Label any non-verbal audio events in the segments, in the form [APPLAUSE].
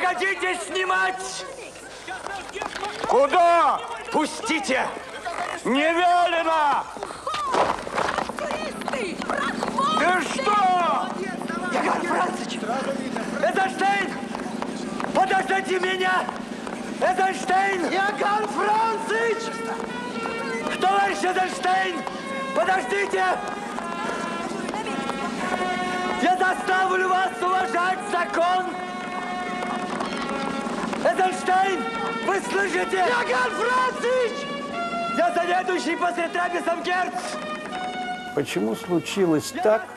Погодите снимать! Куда? Пустите! Не велено! Ты что? Яган Францич! Эзенштейн! Подождите меня! Эзенштейн! Яган Францич! Товарищ Эзенштейн! Подождите! Я заставлю вас уважать закон! Эзенштейн! Вы слышите? Яган Францич! Я заведующий посредтрапезом Герц! Почему случилось так,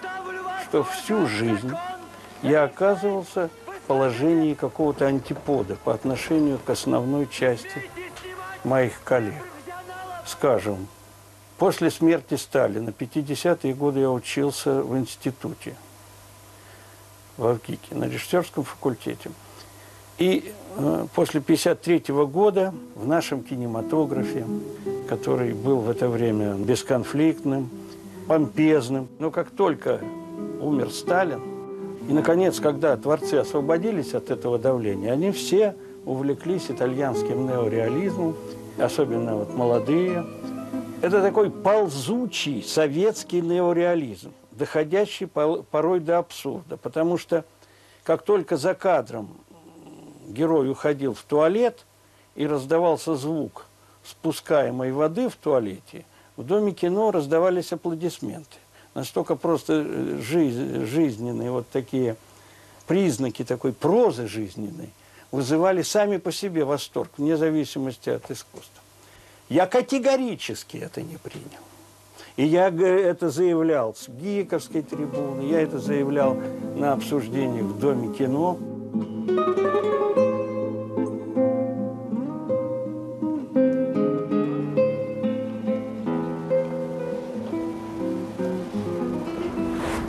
что всю жизнь я оказывался в положении какого-то антипода по отношению к основной части моих коллег? Скажем, после смерти Сталина, 50-е годы я учился в институте в Авгике, на режиссерском факультете. И после 53 года в нашем кинематографе, который был в это время бесконфликтным, помпезным, но как только умер Сталин, и, наконец, когда творцы освободились от этого давления, они все увлеклись итальянским неореализмом, особенно вот молодые. Это такой ползучий советский неореализм, доходящий порой до абсурда, потому что как только за кадром герой уходил в туалет и раздавался звук спускаемой воды в туалете, в Доме кино раздавались аплодисменты. Настолько просто э, жизнь, жизненные вот такие признаки такой прозы жизненной вызывали сами по себе восторг, вне зависимости от искусства. Я категорически это не принял. И я это заявлял с Гиковской трибуны, я это заявлял на обсуждениях в Доме кино.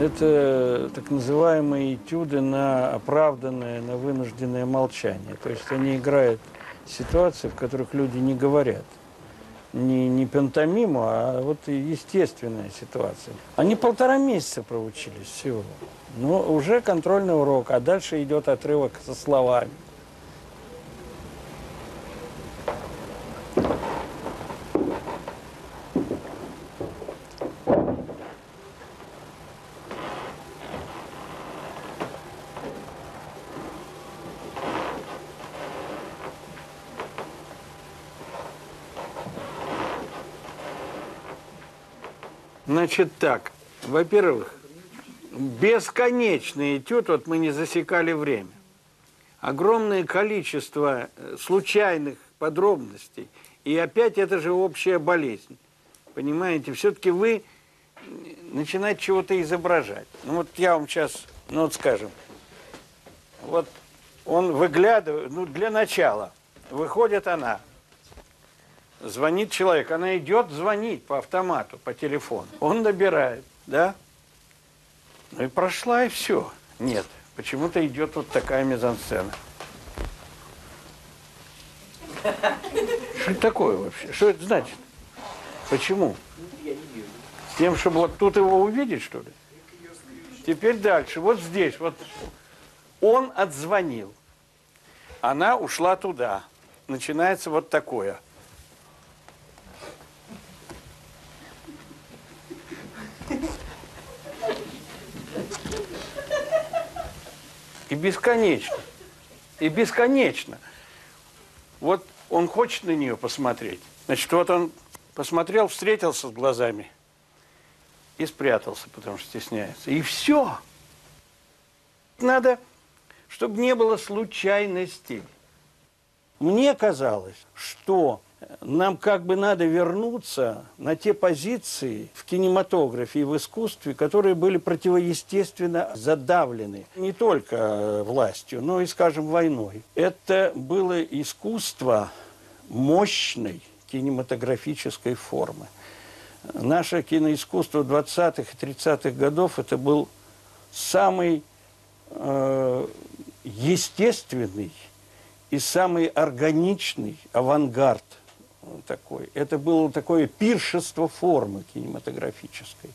Это так называемые этюды на оправданное, на вынужденное молчание. То есть они играют ситуации, в которых люди не говорят. Не, не пантомиму, а вот естественная ситуация. Они полтора месяца проучились всего. Но уже контрольный урок, а дальше идет отрывок со словами. Значит так, во-первых, бесконечный этюд, вот мы не засекали время. Огромное количество э, случайных подробностей. И опять это же общая болезнь. Понимаете, все-таки вы начинаете чего-то изображать. Ну вот я вам сейчас, ну вот скажем, вот он выглядывает, ну для начала, выходит она, Звонит человек, она идет звонить по автомату, по телефону. Он набирает, да? Ну и прошла, и все. Нет, почему-то идет вот такая мизансцена. Что это такое вообще? Что это значит? Почему? Тем, чтобы вот тут его увидеть, что ли? Теперь дальше, вот здесь, вот он отзвонил. Она ушла туда. Начинается вот такое – бесконечно. И бесконечно. Вот он хочет на нее посмотреть. Значит, вот он посмотрел, встретился с глазами и спрятался, потому что стесняется. И все. Надо, чтобы не было случайностей. Мне казалось, что нам как бы надо вернуться на те позиции в кинематографе и в искусстве, которые были противоестественно задавлены не только э, властью, но и, скажем, войной. Это было искусство мощной кинематографической формы. Наше киноискусство 20-х и 30-х годов это был самый э, естественный и самый органичный авангард – такой. Это было такое пиршество формы кинематографической.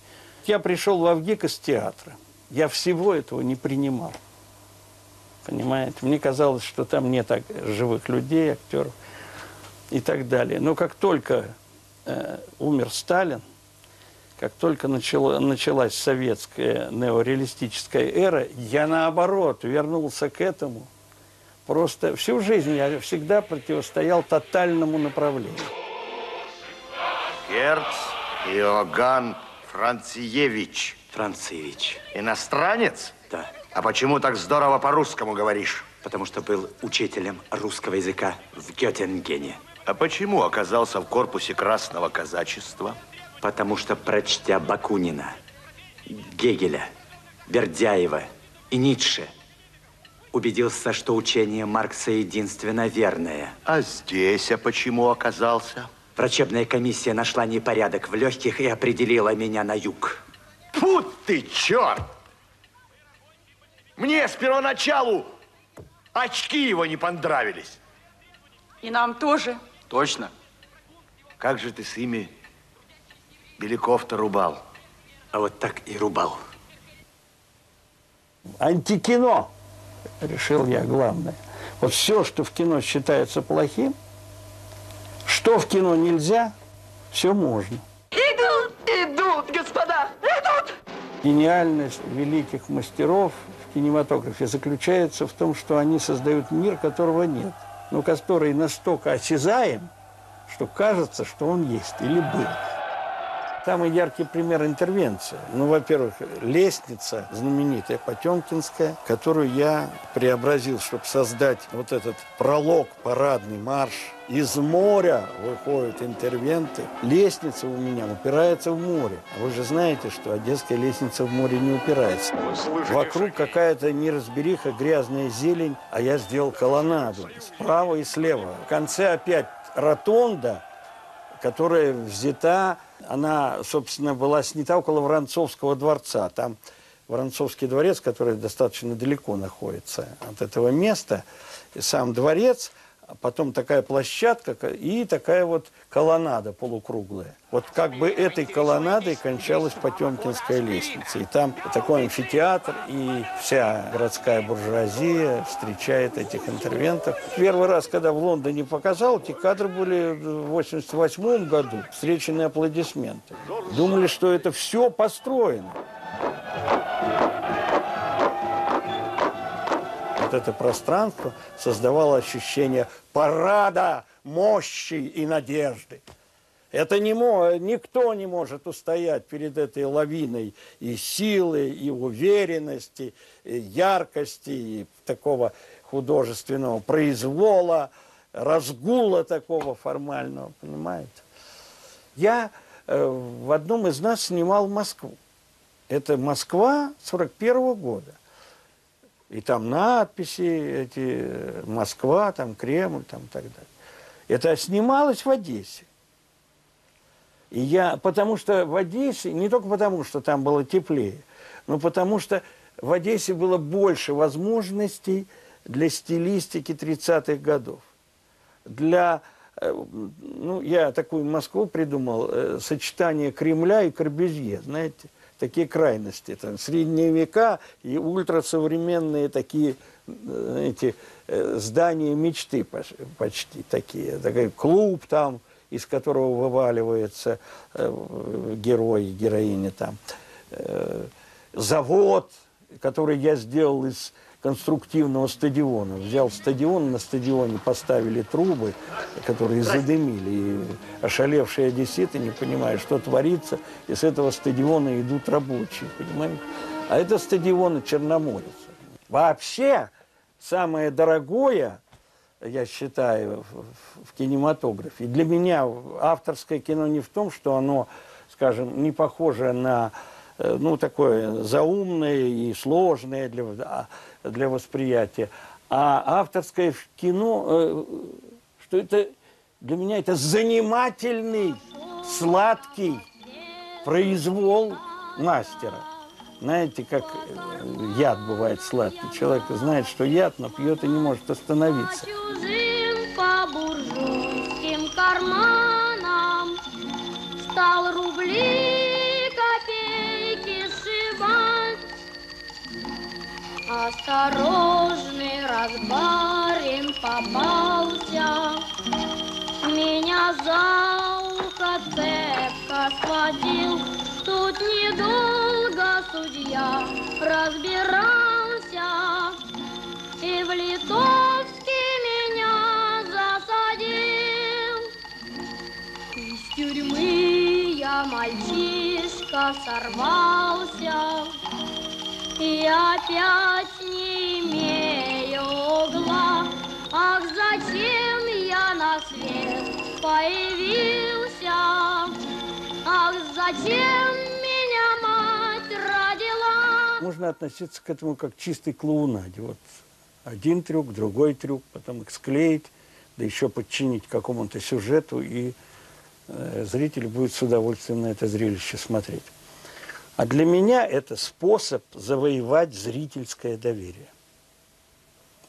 Я пришел в Авгик из театра. Я всего этого не принимал. понимаете? Мне казалось, что там нет живых людей, актеров и так далее. Но как только э, умер Сталин, как только начало- началась советская неореалистическая эра, я наоборот вернулся к этому. Просто всю жизнь я всегда противостоял тотальному направлению. Герц Иоганн Франциевич. Францевич. Иностранец? Да. А почему так здорово по-русскому говоришь? Потому что был учителем русского языка в Геттингене. А почему оказался в корпусе красного казачества? Потому что, прочтя Бакунина, Гегеля, Бердяева и Ницше, убедился, что учение Маркса единственно верное. А здесь а почему оказался? Врачебная комиссия нашла непорядок в легких и определила меня на юг. Фу ты, черт! Мне с первоначалу очки его не понравились. И нам тоже. Точно. Как же ты с ими Беляков-то рубал? А вот так и рубал. Антикино, решил я главное. Вот все, что в кино считается плохим, что в кино нельзя, все можно. Идут, идут, господа, идут! Гениальность великих мастеров в кинематографе заключается в том, что они создают мир, которого нет, но который настолько осязаем, что кажется, что он есть или был. Самый яркий пример интервенции. Ну, во-первых, лестница знаменитая Потемкинская, которую я преобразил, чтобы создать вот этот пролог, парадный марш. Из моря выходят интервенты. Лестница у меня упирается в море. Вы же знаете, что одесская лестница в море не упирается. Вокруг какая-то неразбериха, грязная зелень, а я сделал колоннаду справа и слева. В конце опять ротонда, которая взята, она, собственно, была снята около Воронцовского дворца. Там Воронцовский дворец, который достаточно далеко находится от этого места, и сам дворец, потом такая площадка и такая вот колоннада полукруглая. Вот как бы этой колоннадой кончалась Потемкинская лестница. И там такой амфитеатр, и вся городская буржуазия встречает этих интервентов. Первый раз, когда в Лондоне показал, эти кадры были в 88 году, встреченные аплодисменты. Думали, что это все построено. Вот это пространство создавало ощущение парада мощи и надежды. Это не никто не может устоять перед этой лавиной и силы, и уверенности, и яркости, и такого художественного произвола, разгула такого формального, понимаете? Я э, в одном из нас снимал Москву. Это Москва 41 года. И там надписи эти, Москва, там Кремль, там и так далее. Это снималось в Одессе. И я, потому что в Одессе, не только потому, что там было теплее, но потому что в Одессе было больше возможностей для стилистики 30-х годов. Для, э, ну, я такую Москву придумал, э, сочетание Кремля и Корбюзье, знаете, такие крайности. Там, средние века и ультрасовременные такие эти здания мечты почти такие. Такой клуб там, из которого вываливается э, герой, героиня там. Э, завод, который я сделал из конструктивного стадиона. Взял стадион, на стадионе поставили трубы, которые задымили. И ошалевшие одесситы не понимают, что творится, и с этого стадиона идут рабочие, понимаете? А это стадионы Черноморец. Вообще, самое дорогое, я считаю, в, в кинематографе, для меня авторское кино не в том, что оно, скажем, не похоже на ну, такое заумное и сложное для, для восприятия. А авторское кино, что это для меня это занимательный, сладкий произвол мастера. Знаете, как яд бывает сладкий. Человек знает, что яд, но пьет и не может остановиться. По карманам стал рубли, Осторожный раз барин попался, Меня за ухо цепко схватил, Тут недолго судья разбирался, И в литовский меня засадил. Из тюрьмы я мальчишка сорвался, И опять не имею угла. Ах, зачем я на свет появился? Ах, зачем меня мать родила? Можно относиться к этому как к чистой клоунаде. Вот один трюк, другой трюк, потом их склеить, да еще подчинить какому-то сюжету, и э, зритель будет с удовольствием на это зрелище смотреть. А для меня это способ завоевать зрительское доверие.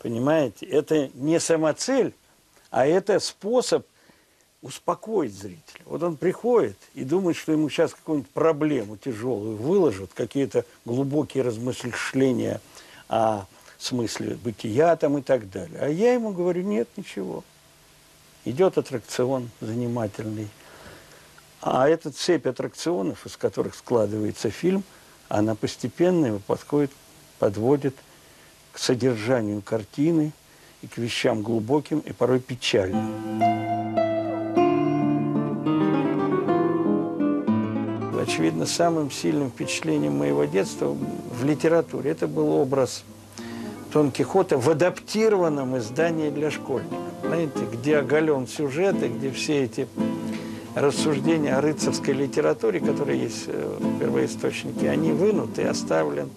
Понимаете? Это не самоцель, а это способ успокоить зрителя. Вот он приходит и думает, что ему сейчас какую-нибудь проблему тяжелую выложат, какие-то глубокие размышления о смысле бытия там и так далее. А я ему говорю, нет, ничего. Идет аттракцион занимательный. А эта цепь аттракционов, из которых складывается фильм, она постепенно его подходит, подводит к содержанию картины и к вещам глубоким и порой печальным. Очевидно, самым сильным впечатлением моего детства в литературе это был образ Дон Кихота в адаптированном издании для школьников. Знаете, где оголен сюжет и где все эти рассуждения о рыцарской литературе, которые есть э, в первоисточнике, они вынуты оставлен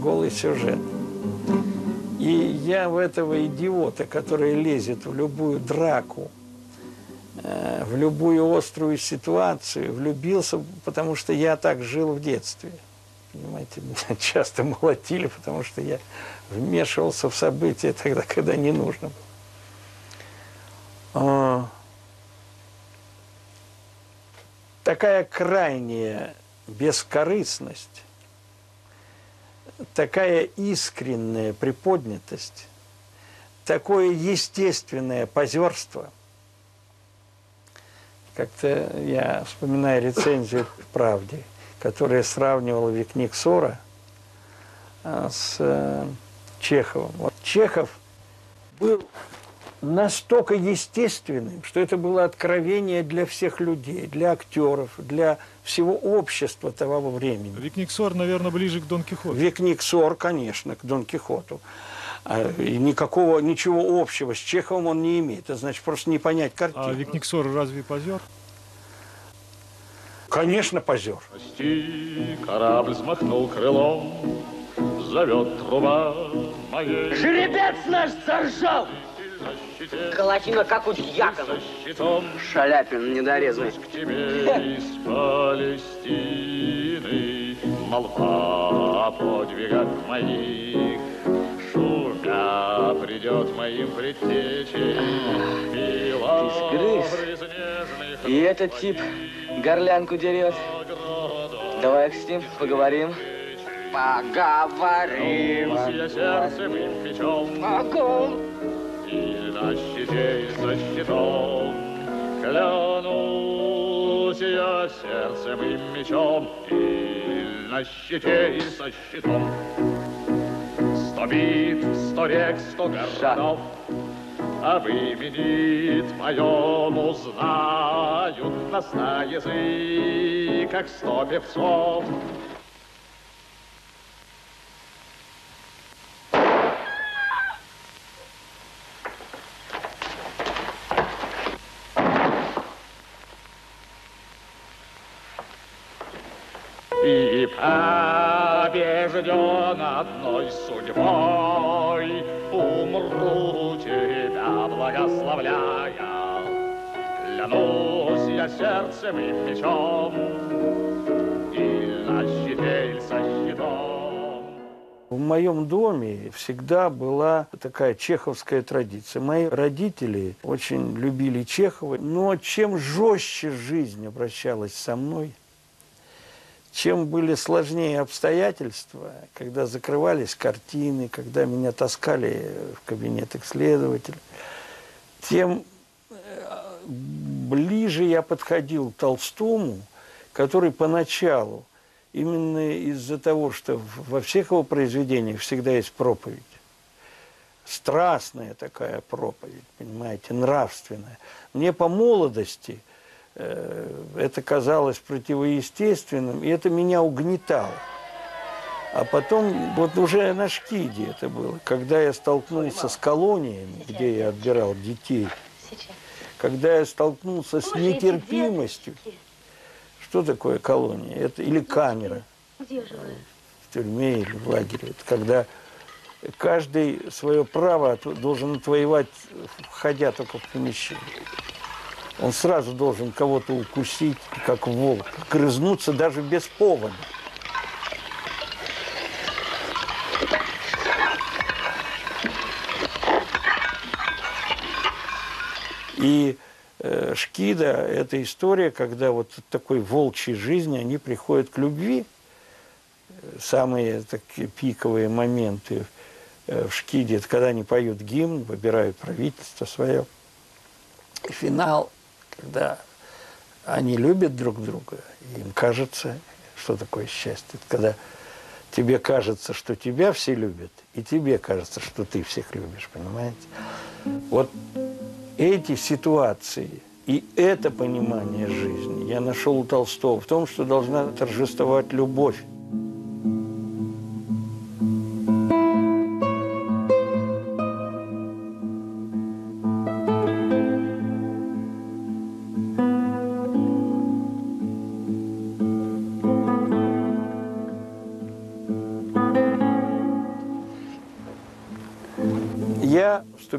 голый сюжет. И я в этого идиота, который лезет в любую драку, э, в любую острую ситуацию, влюбился, потому что я так жил в детстве. Понимаете, [LAUGHS] меня часто молотили, потому что я вмешивался в события тогда, когда не нужно было. Такая крайняя бескорыстность, такая искренняя приподнятость, такое естественное позерство. Как-то я вспоминаю рецензию в «Правде», которая сравнивала Викник Сора а, с э, Чеховым. Вот Чехов был настолько естественным, что это было откровение для всех людей, для актеров, для всего общества того времени. Викниксор, наверное, ближе к Дон Кихоту. Викниксор, конечно, к Дон Кихоту. А, И никакого, ничего общего с Чеховым он не имеет. Это значит просто не понять картину. А Викниксор разве позер? Конечно, позер. Прости, корабль взмахнул крылом, зовет труба моей. Жеребец наш заржал! Колотина, как у дьякона. Шаляпин недорезанный. к тебе из Палестины молва о подвигах моих. Шумя придет моим предтечей, и лавры снежных И этот тип горлянку дерет. Давай с ним поговорим. Поговорим. я сердцем на щите, и за щитом. Клянусь я сердцем и мечом, и на щите, и за щитом. Сто бит, сто рек, сто городов, а в имени твоем узнают нас на язык, как сто певцов. И побежден одной судьбой, Умру тебя благословляя. Клянусь я сердцем и мечом, И на щите, и со. В моем доме всегда была такая чеховская традиция. Мои родители очень любили Чехова, но чем жестче жизнь обращалась со мной, чем были сложнее обстоятельства, когда закрывались картины, когда меня таскали в кабинет исследователя, тем э, ближе я подходил к Толстому, который поначалу, именно из-за того, что во всех его произведениях всегда есть проповедь, страстная такая проповедь, понимаете, нравственная. Мне по молодости это казалось противоестественным, и это меня угнетало. А потом, вот уже на Шкиде это было, когда я столкнулся с колониями, где я отбирал детей, когда я столкнулся с нетерпимостью. Что такое колония? Это или камера в тюрьме или в лагере. Это когда каждый свое право должен отвоевать, входя только в помещение. Он сразу должен кого-то укусить, как волк, грызнуться даже без повода. И э, Шкида – это история, когда вот от такой волчьей жизни они приходят к любви. Самые такие пиковые моменты э, в Шкиде – это когда они поют гимн, выбирают правительство свое. Финал, когда они любят друг друга, им кажется, что такое счастье. Это когда тебе кажется, что тебя все любят, и тебе кажется, что ты всех любишь, понимаете? Вот эти ситуации и это понимание жизни я нашел у Толстого в том, что должна торжествовать любовь.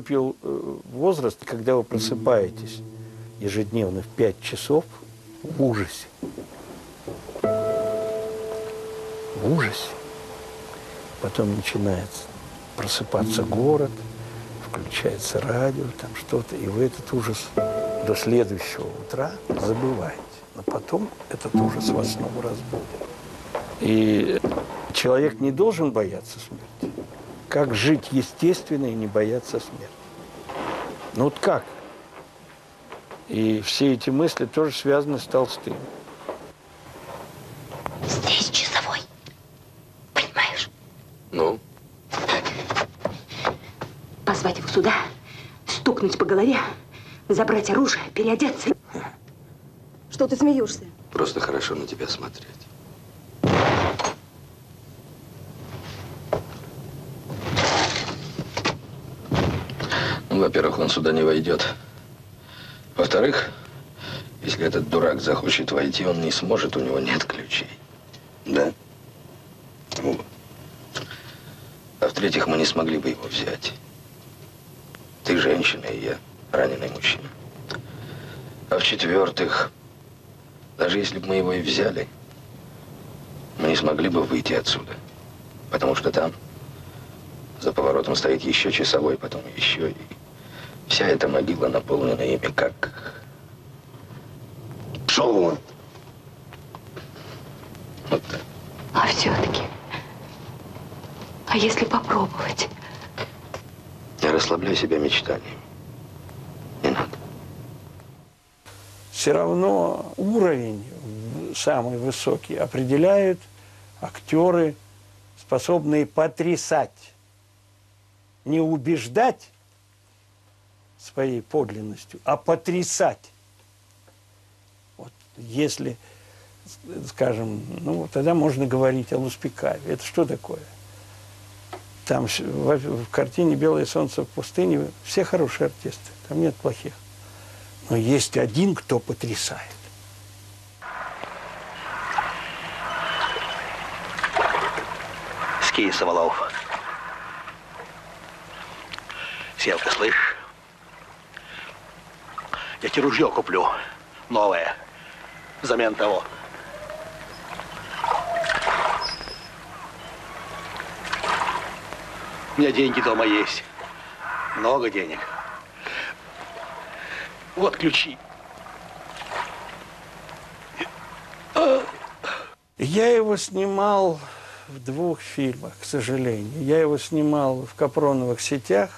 Я вступил э, возраст, когда вы просыпаетесь ежедневно в 5 часов в ужасе. В ужасе. Потом начинает просыпаться город, включается радио, там что-то, и вы этот ужас до следующего утра забываете. Но потом этот ужас вас снова разбудит. И человек не должен бояться смерти. Как жить естественно и не бояться смерти? Ну вот как? И все эти мысли тоже связаны с Толстым. Здесь часовой. Понимаешь? Ну, Позвать его сюда, стукнуть по голове, забрать оружие, переодеться. Что ты смеешься? просто хорошо на тебя смотреть. Ну, Во-первых, он сюда не войдет. Во-вторых, если этот дурак захочет войти, он не сможет, у него нет ключей. Да? Вот. А в-третьих, мы не смогли бы его взять. Ты женщина, и я раненый мужчина. А в-четвертых, даже если бы мы его и взяли, мы не смогли бы выйти отсюда. Потому что там, за поворотом, стоит еще часовой, потом еще. И вся эта могила наполнена ими, как... Пшел вон! Вот так. А все-таки, а если попробовать? Не расслабляй себя мечтанием. Не надо. Все равно уровень самый высокий определяют актеры, способные потрясать. Не убеждать своей подлинностью, а потрясать. Вот если, скажем, ну, тогда можно говорить о Луспекаве. Это что такое? Там в, в картине «Белое солнце в пустыне» все хорошие артисты, там нет плохих. Но есть один, кто потрясает. Ски, Саволов. Селка, слышь? Я тебе ружье куплю. Новое. Взамен того. У меня деньги дома есть. Много денег. Вот ключи. Я его снимал в двух фильмах, к сожалению. Я его снимал в «Капроновых сетях».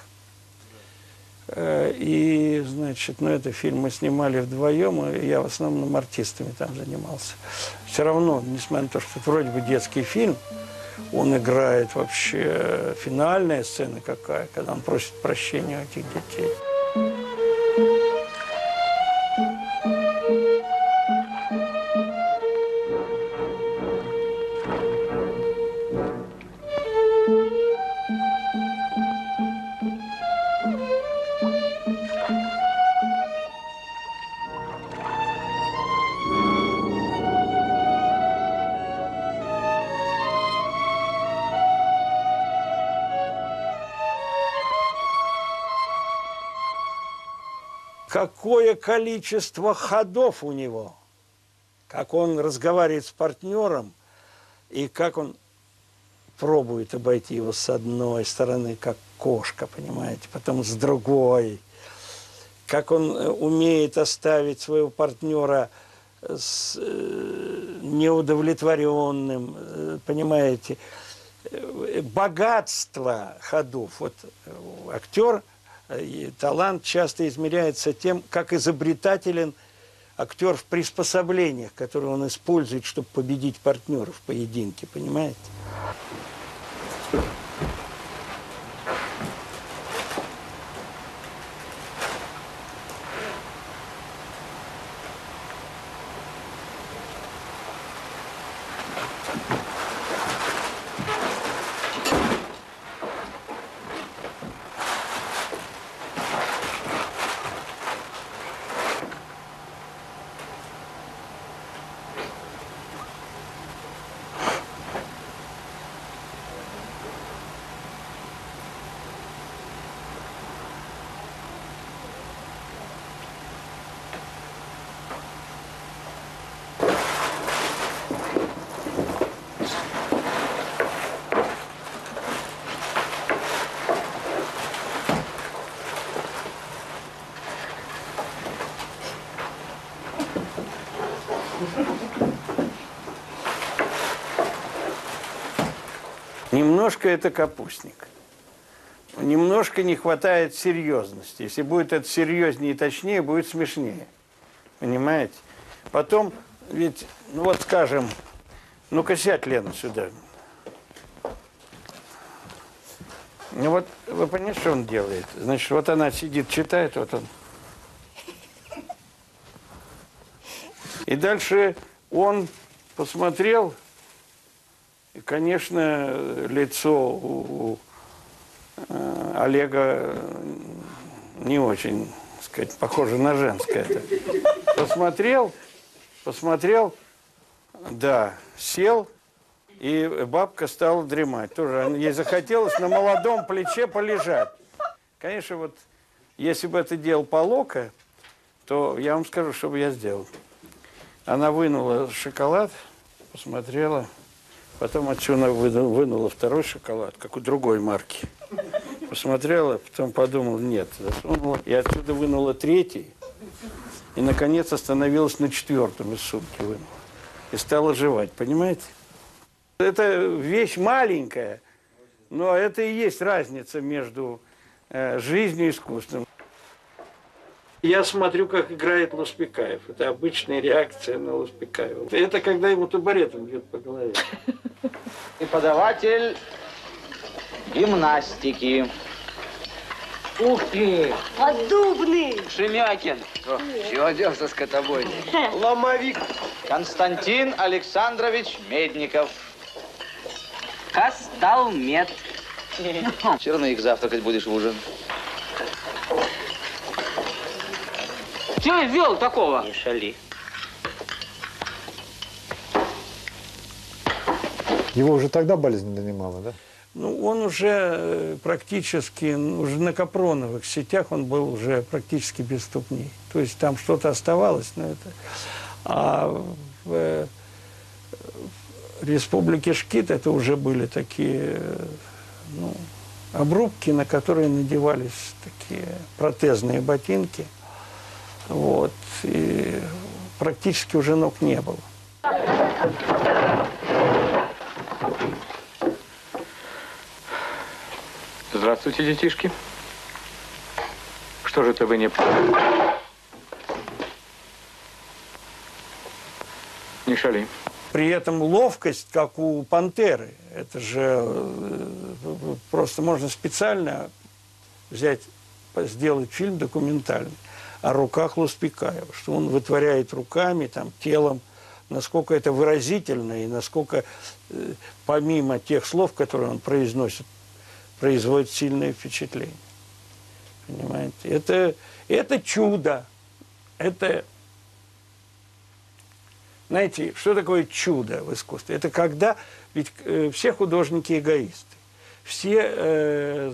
Э, И, значит, ну, это фильм мы снимали вдвоем, и я в основном артистами там занимался. Все равно, несмотря на то, что вроде бы детский фильм, он играет вообще финальная сцена какая, когда он просит прощения у этих детей. Количество ходов у него, как он разговаривает с партнером и как он пробует обойти его с одной стороны, как кошка, понимаете, потом с другой, как он э, умеет оставить своего партнера с, э, неудовлетворенным, э, понимаете, богатство ходов. Вот актер и талант часто измеряется тем, как изобретателен актер в приспособлениях, которые он использует, чтобы победить партнера в поединке, понимаете? Немножко это капустник. Немножко не хватает серьезности. Если будет это серьезнее и точнее, будет смешнее. Понимаете? Потом, ведь, ну вот скажем, ну-ка сядь, Лена, сюда. Ну вот, вы понимаете, что он делает? Значит, вот она сидит, читает, вот он. И дальше он посмотрел, и, конечно, лицо у э, Олега не очень, сказать, похоже на женское. -то. Посмотрел, посмотрел, да, сел, и бабка стала дремать. Тоже ей захотелось на молодом плече полежать. Конечно, вот если бы это делал Полока, то я вам скажу, что бы я сделал. Она вынула шоколад, посмотрела, потом отсюда вынула, вынула второй шоколад, как у другой марки. Посмотрела, потом подумала, нет, засунула, и отсюда вынула третий, и, наконец, остановилась на четвертом из сумки вынула. И стала жевать, понимаете? Это вещь маленькая, но это и есть разница между э, жизнью и искусством. Я смотрю, как играет Луспекаев. Это обычная реакция на Луспекаева. Это когда ему табуретом бьет по голове. [LAUGHS] Преподаватель гимнастики. Ух ты! Поддубный. Шемякин. Чего оделся скотобойный? [LAUGHS] Ломовик. Константин Александрович Медников. Косталмет. [LAUGHS] Черных завтракать будешь в ужин. Че вел такого? Не шали. Его уже тогда болезнь донимала, да? Ну, он уже э, практически, ну, уже на капроновых сетях он был уже практически без ступней. То есть там что-то оставалось, но это... А в, э, в республике Шкит это уже были такие, э, ну, обрубки, на которые надевались такие протезные ботинки. Вот. И практически уже ног не было. Здравствуйте, детишки. Что же это вы не... Не шали. При этом ловкость, как у пантеры. Это же э, просто можно специально взять, сделать фильм документальный о руках Луспекаева, что он вытворяет руками, там, телом, насколько это выразительно и насколько, э, помимо тех слов, которые он произносит, производит сильное впечатление. Понимаете? Это, это чудо. Это, знаете, что такое чудо в искусстве? Это когда, ведь э, все художники эгоисты. Все э,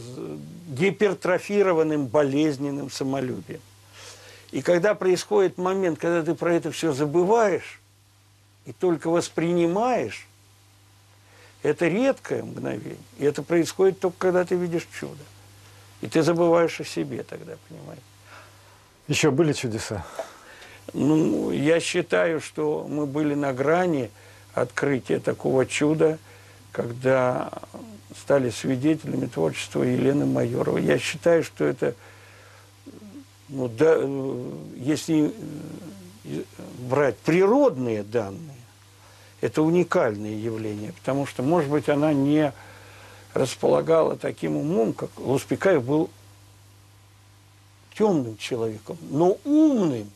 гипертрофированным, болезненным самолюбием. И когда происходит момент, когда ты про это все забываешь и только воспринимаешь, это редкое мгновение. И это происходит только когда ты видишь чудо. И ты забываешь о себе тогда, понимаете? Еще были чудеса? Ну, я считаю, что мы были на грани открытия такого чуда, когда стали свидетелями творчества Елены Майоровой. Я считаю, что это, ну, да, если брать природные данные, это уникальное явление, потому что, может быть, она не располагала таким умом, как Луспекаев был темным человеком, но умным.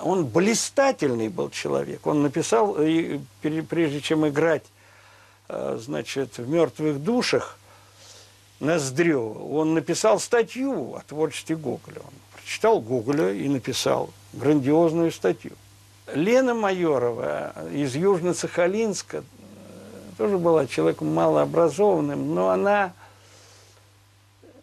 Он блистательный был человек. Он написал, прежде чем играть, значит, в «Мертвых душах», Ноздрева, он написал статью о творчестве Гоголя. Он прочитал Гоголя и написал грандиозную статью. Лена Майорова из Южно-Сахалинска тоже была человеком малообразованным, но она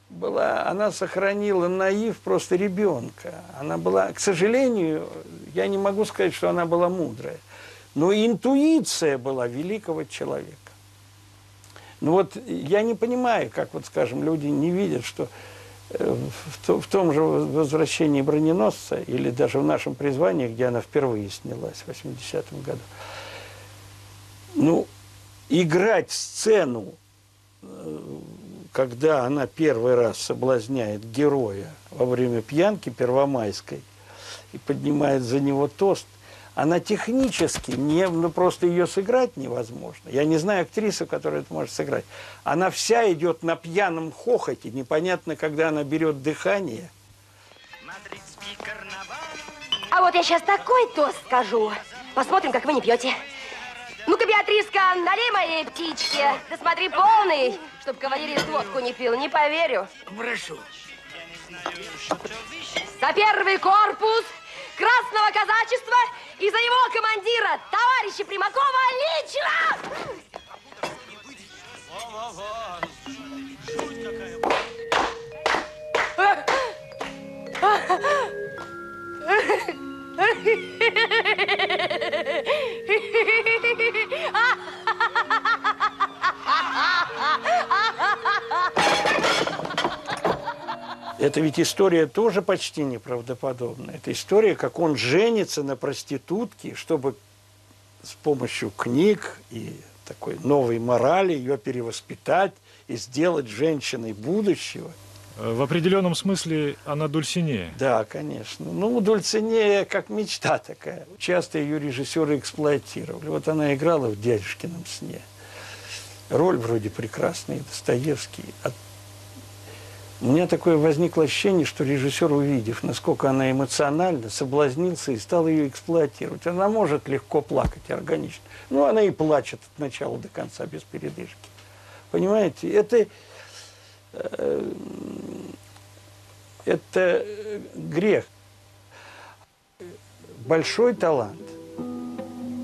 была, она сохранила наив просто ребенка. Она была, к сожалению, я не могу сказать, что она была мудрая, но интуиция была великого человека. Ну вот я не понимаю, как вот, скажем, люди не видят, что в, в том же «Возвращении броненосца» или даже в нашем призвании, где она впервые снялась в 80-м году, ну, играть сцену, когда она первый раз соблазняет героя во время пьянки первомайской и поднимает за него тост, она технически, не, ну просто ее сыграть невозможно. Я не знаю актрису, которая это может сыграть. Она вся идет на пьяном хохоте, непонятно, когда она берет дыхание. А вот я сейчас такой тост скажу. Посмотрим, как вы не пьете. Ну-ка, Беатриска, налей моей птичке. Да смотри, полный, чтоб кавалерист водку не пил, не поверю. Прошу. За первый корпус Красного казачества и за его командира, товарища Примакова, лично! Это ведь история тоже почти неправдоподобная. Это история, как он женится на проститутке, чтобы с помощью книг и такой новой морали ее перевоспитать и сделать женщиной будущего. В определенном смысле она Дульсинея. Да, конечно. Ну, Дульсинея как мечта такая. Часто ее режиссеры эксплуатировали. Вот она играла в «Дядюшкином сне». Роль вроде прекрасная, Достоевский. А у меня такое возникло ощущение, что режиссер, увидев, насколько она эмоциональна, соблазнился и стал ее эксплуатировать. Она может легко плакать, органично. Ну, она и плачет от начала до конца, без передышки. Понимаете? Это, э, это грех. Большой талант,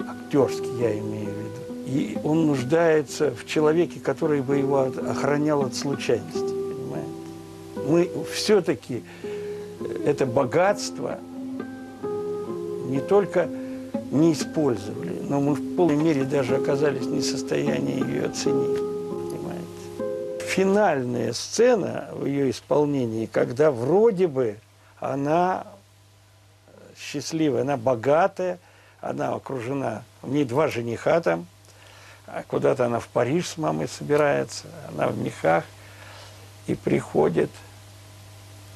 актерский я имею в виду, и он нуждается в человеке, который бы его охранял от случайностей мы все-таки это богатство не только не использовали, но мы в полной мере даже оказались не в состоянии ее оценить. Понимаете? Финальная сцена в ее исполнении, когда вроде бы она счастливая, она богатая, она окружена, в ней два жениха там, а куда-то она в Париж с мамой собирается, она в мехах и приходит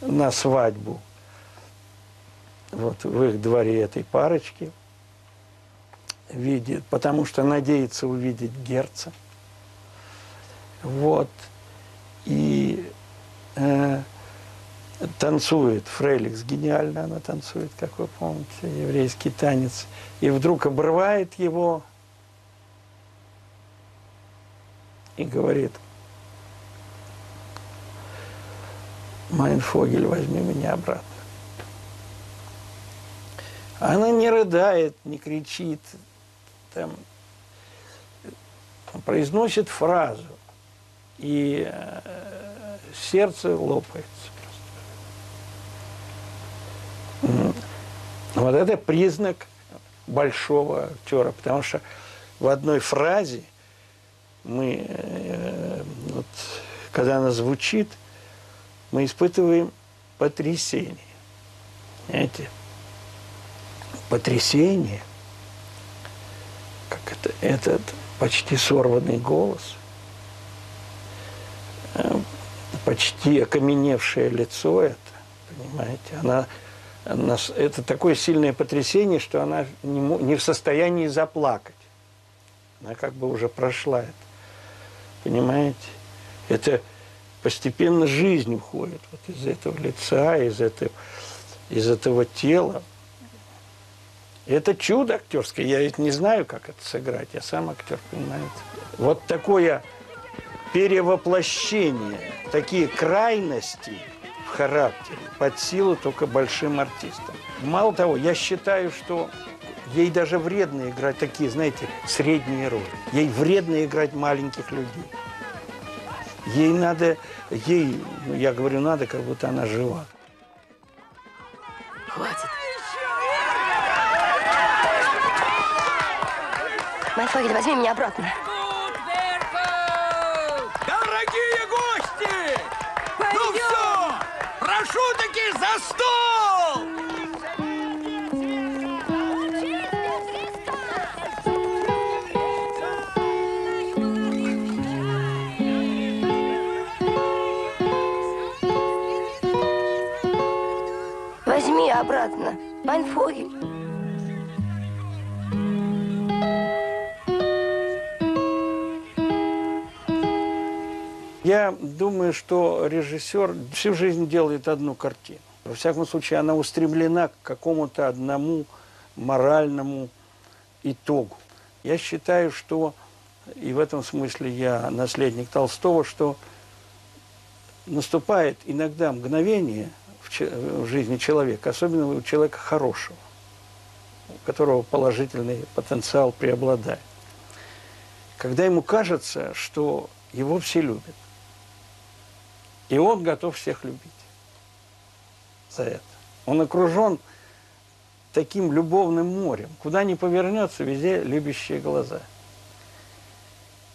на свадьбу вот в их дворе этой парочки, видит, потому что надеется увидеть герца. Вот. И э, танцует Фреликс, гениально она танцует, как вы помните, еврейский танец. И вдруг обрывает его и говорит, Майнфогель, возьми меня обратно. Она не рыдает, не кричит, там, произносит фразу, и э, сердце лопается. Вот это признак большого актера, потому что в одной фразе мы, э, вот, когда она звучит, мы испытываем потрясение. Понимаете? Потрясение, как это, этот почти сорванный голос, э, почти окаменевшее лицо это, понимаете, она, она, это такое сильное потрясение, что она не, не в состоянии заплакать. Она как бы уже прошла это. Понимаете? Это постепенно жизнь уходит вот из этого лица, из этого, из этого тела. Это чудо актерское. Я ведь не знаю, как это сыграть. Я сам актер, понимаете. Вот такое перевоплощение, такие крайности в характере под силу только большим артистам. Мало того, я считаю, что ей даже вредно играть такие, знаете, средние роли. Ей вредно играть маленьких людей. Ей надо, ей, я говорю, надо, как будто она жива. Хватит. Майфогель, возьми меня обратно. Обратно. Майнфогель. Я думаю, что режиссер всю жизнь делает одну картину. Во всяком случае, она устремлена к какому-то одному моральному итогу. Я считаю, что, и в этом смысле я наследник Толстого, что наступает иногда мгновение в, жизни человека, особенно у человека хорошего, у которого положительный потенциал преобладает. Когда ему кажется, что его все любят. И он готов всех любить за это. Он окружен таким любовным морем. Куда ни повернется, везде любящие глаза.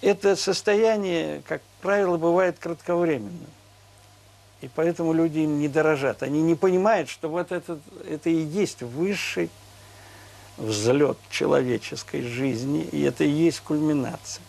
Это состояние, как правило, бывает кратковременным. И поэтому люди им не дорожат. Они не понимают, что вот это, это и есть высший взлет человеческой жизни, и это и есть кульминация.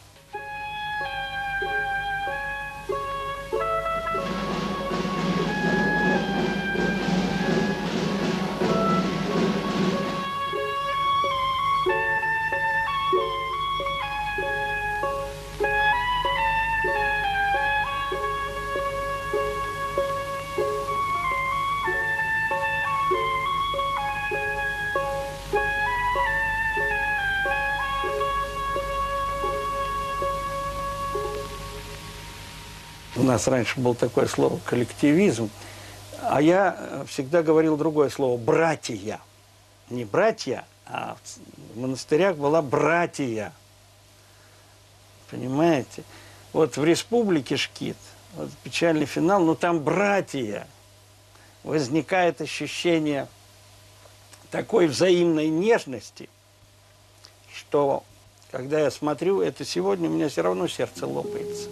Нас раньше было такое слово коллективизм, а я всегда говорил другое слово братья. Не братья, а в монастырях была братья. Понимаете? Вот в республике Шкит, вот печальный финал, но там братья. Возникает ощущение такой взаимной нежности, что когда я смотрю это сегодня, у меня все равно сердце лопается.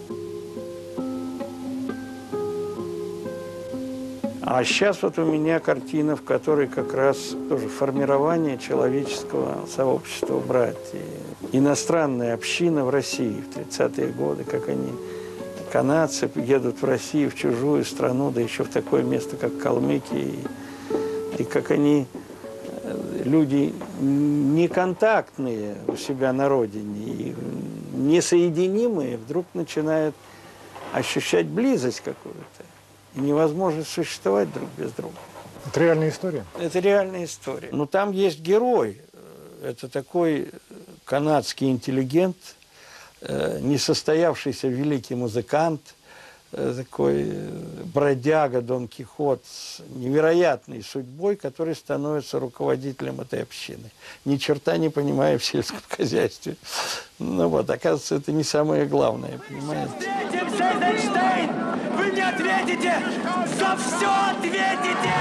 А сейчас вот у меня картина, в которой как раз тоже формирование человеческого сообщества братьев. иностранная община в России в 30-е годы, как они, канадцы, едут в Россию, в чужую страну, да еще в такое место, как Калмыкия, и, и как они, э, люди неконтактные у себя на родине, и несоединимые, вдруг начинают ощущать близость какую-то. И невозможность существовать друг без друга. Это реальная история? Это реальная история. Но там есть герой. Это такой канадский интеллигент, э, несостоявшийся великий музыкант, э, такой э, бродяга Дон Кихот с невероятной судьбой, который становится руководителем этой общины. Ни черта не понимая в сельском [LAUGHS] хозяйстве. Ну вот, оказывается, это не самое главное, понимаете? Ответите! За все ответите!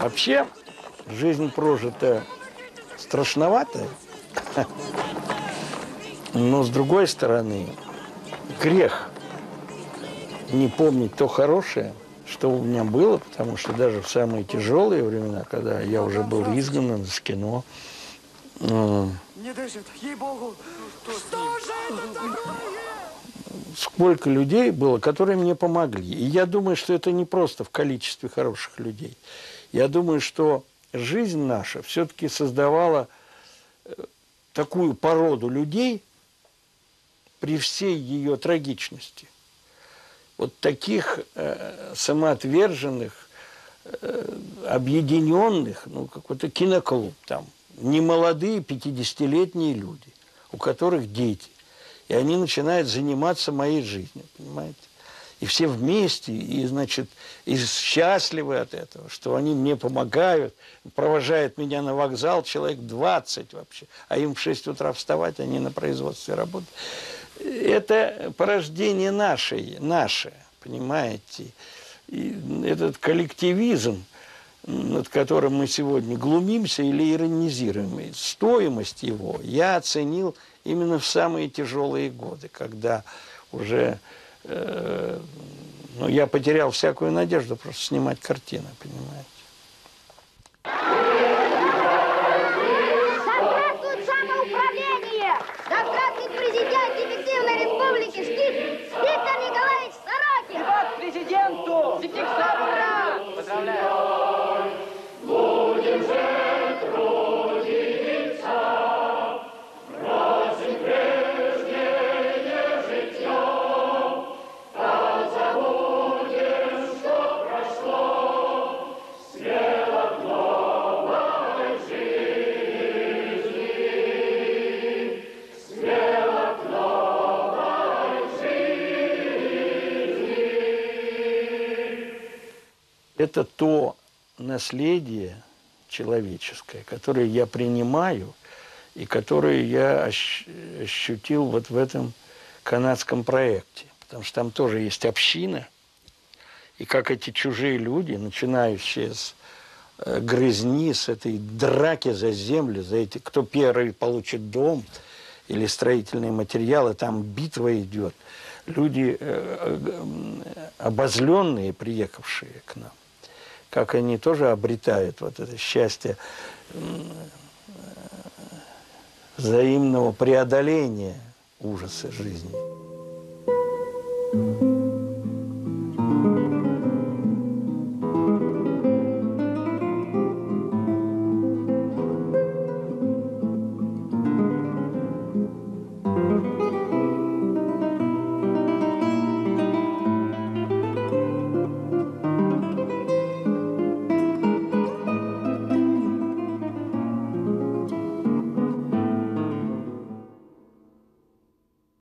Вообще, жизнь прожита страшноватая, но с другой стороны, грех не помнить то хорошее, что у меня было, потому что даже в самые тяжелые времена, когда я уже был изгнан из кино, э, Не дышит, ей-богу! Что же это такое? Сколько людей было, которые мне помогли. И я думаю, что это не просто в количестве хороших людей. Я думаю, что жизнь наша все-таки создавала э, такую породу людей при всей ее трагичности. Вот таких э, самоотверженных, э, объединенных, ну, какой-то киноклуб там, немолодые 50-летние люди, у которых дети. И они начинают заниматься моей жизнью, понимаете? И все вместе, и, значит, и счастливы от этого, что они мне помогают, провожают меня на вокзал, человек 20 вообще, а им в 6 утра вставать, они на производстве работают. Это порождение нашей, наше, понимаете? И этот коллективизм, над которым мы сегодня глумимся или иронизируем, стоимость его я оценил именно в самые тяжелые годы, когда уже э, ну, я потерял всякую надежду просто снимать картины, понимаете. Это то наследие человеческое, которое я принимаю и которое я ощ- ощутил вот в этом канадском проекте. Потому что там тоже есть община, и как эти чужие люди, начинающие с э, грызни, с этой драки за землю, за эти, кто первый получит дом или строительные материалы, там битва идет. Люди э, э, обозленные, приехавшие к нам, как они тоже обретают вот это счастье э, взаимного преодоления ужаса жизни.